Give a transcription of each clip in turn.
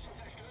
Gegnerischen Zerstörer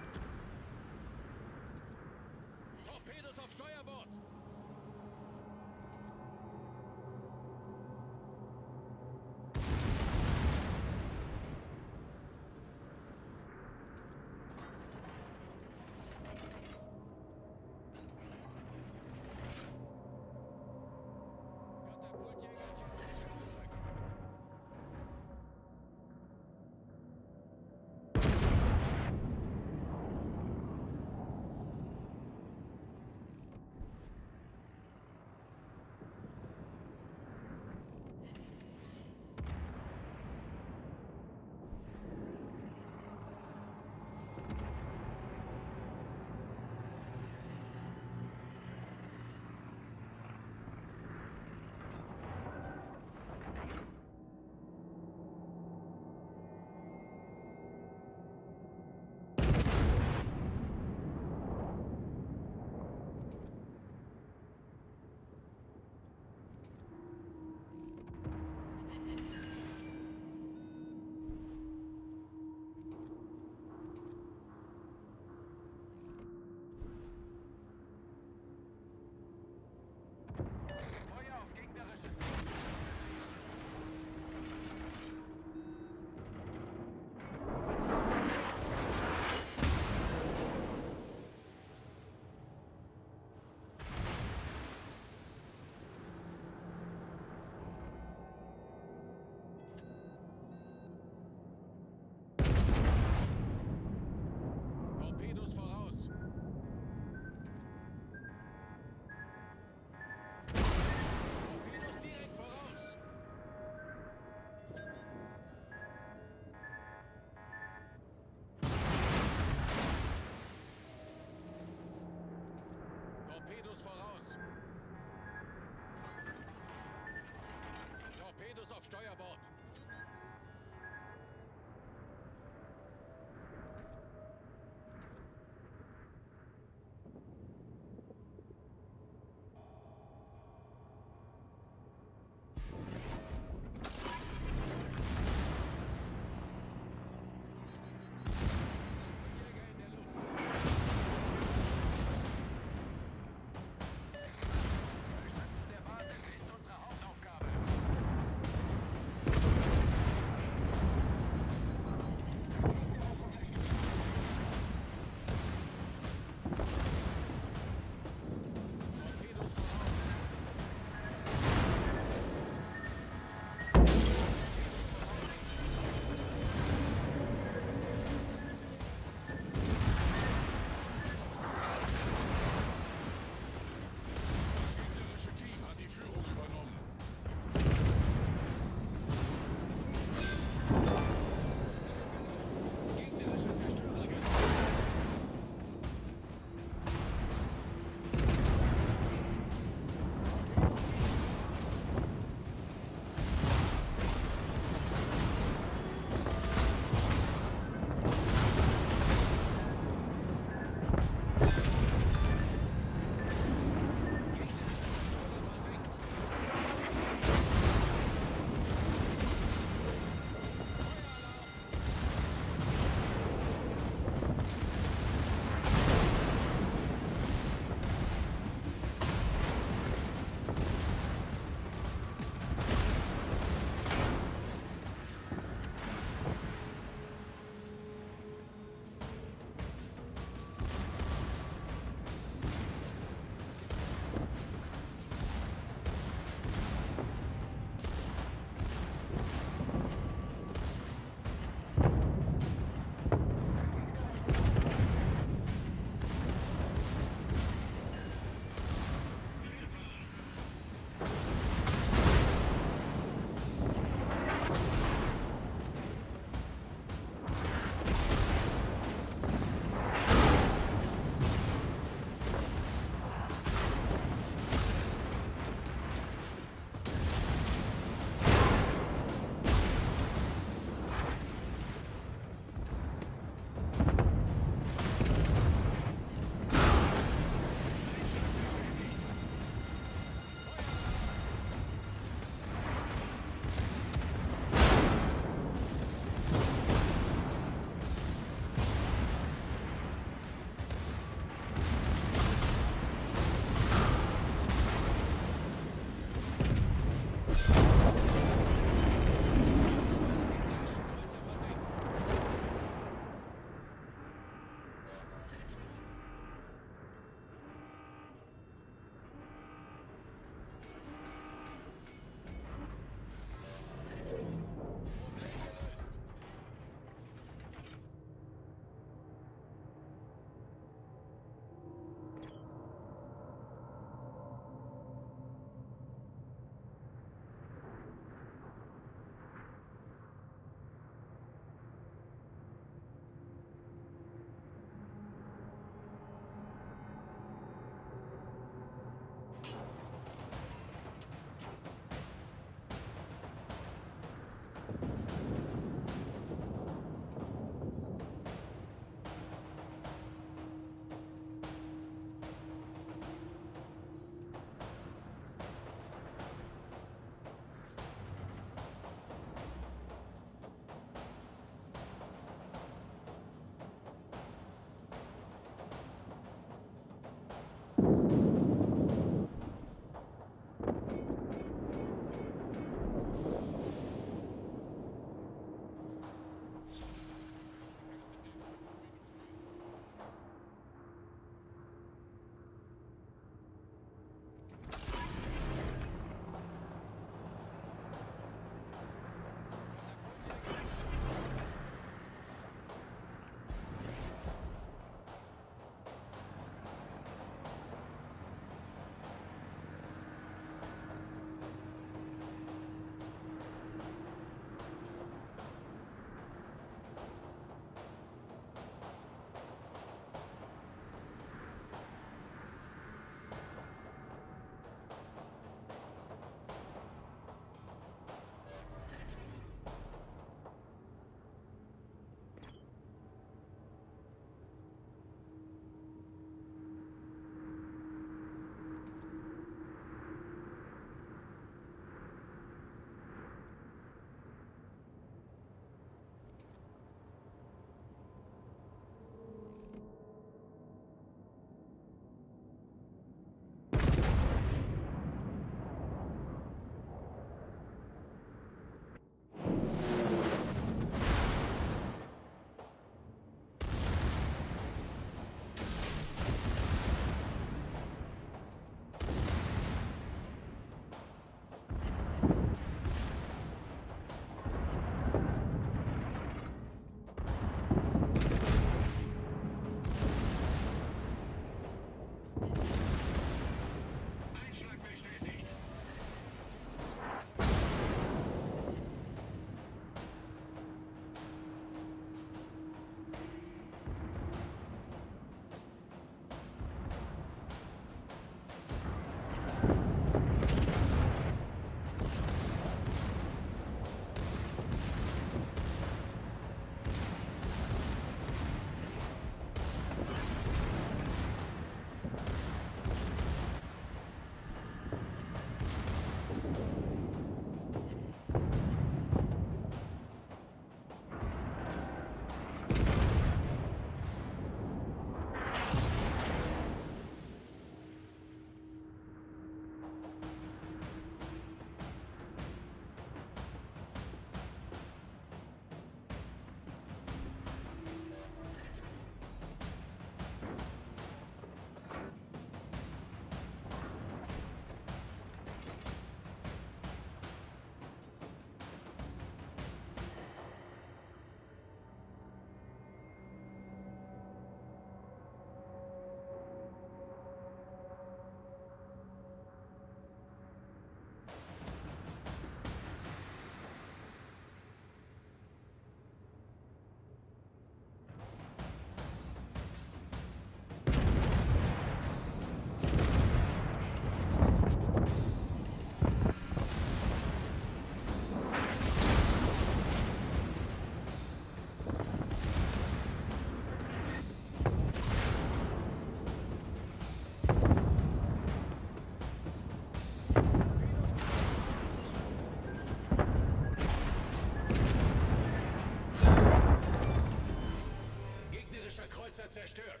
zerstört.